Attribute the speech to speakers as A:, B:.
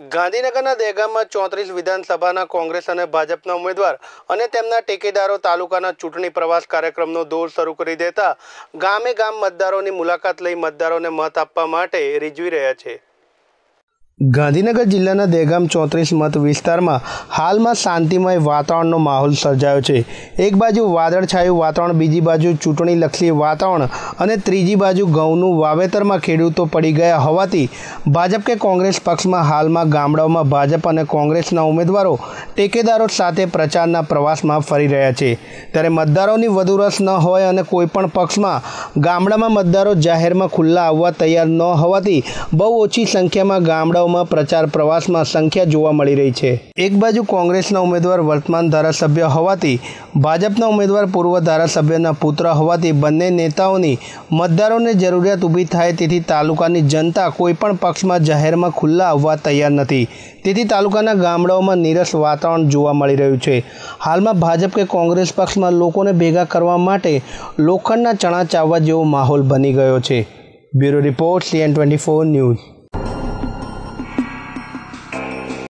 A: ગાંધીનગરના દહેગામમાં ચોત્રીસ વિધાનસભાના કોંગ્રેસ અને ભાજપના ઉમેદવાર અને તેમના ટેકેદારો તાલુકાના ચૂંટણી પ્રવાસ કાર્યક્રમનો દોર શરૂ કરી દેતા ગામે ગામ મતદારોની મુલાકાત લઈ મતદારોને મત આપવા માટે રીઝવી રહ્યા છે. ગાંધીનગર જિલ્લાના દહેગામ ચોત્રીસ મત વિસ્તારમાં હાલમાં શાંતિમય વાતાવરણનો માહોલ સર્જાયો છે. એક બાજુ વાદળછાયું વાતાવરણ, બીજી બાજુ ચૂંટણીલક્ષી વાતાવરણ અને ત્રીજી બાજુ ઘઉંનું વાવેતરમાં ખેડૂતો પડી ગયા હોવાથી ભાજપ કે કોંગ્રેસ પક્ષમાં હાલમાં ગામડાઓમાં ભાજપ અને કોંગ્રેસના ઉમેદવારો ટેકેદારો સાથે પ્રચારના પ્રવાસમાં ફરી રહ્યા છે. ત્યારે મતદારોની વધુ રસ ન હોય અને કોઈપણ પક્ષમાં ગામડામાં મતદારો જાહેરમાં ખુલ્લા આવવા તૈયાર ન હોવાથી બહુ ઓછી સંખ્યામાં ગામડાઓમાં પ્રચાર પ્રવાસમાં સંખ્યા જોવા મળી રહી છે. એક બાજુ કોંગ્રેસના ઉમેદવાર વર્તમાન ધારાસભ્ય હોવાથી ભાજપના ઉમેદવાર પૂર્વ ધારાસભ્યના પુત્ર હોવાથી બંને નેતાઓની મતદારોને જરૂરિયાત ઊભી થાય તેથી તાલુકાની જનતા કોઈપણ પક્ષમાં જાહેરમાં ખુલ્લા આવવા તૈયાર નથી. તેથી તાલુકાના ગામડાઓમાં નીરસ વાતાવરણ જોવા મળી રહ્યું છે. હાલમાં ભાજપ કે કોંગ્રેસ પક્ષમાં લોકોને ભેગા કરવા માટે લોખંડના ચણા ચાવવા જેવો માહોલ બની ગયો છે. Bureau report, CN twenty four news.